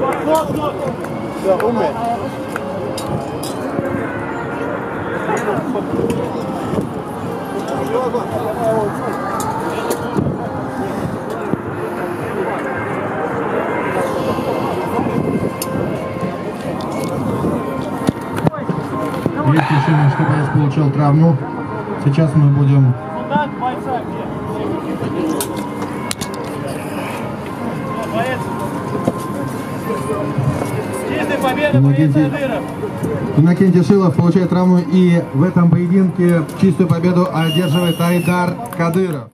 Да, умер. Что боец получил травму. Сейчас мы будем Солдат бойца где? Иннокентий. Иннокентий Шилов получает травму и в этом поединке чистую победу одерживает Айдар Кадыров.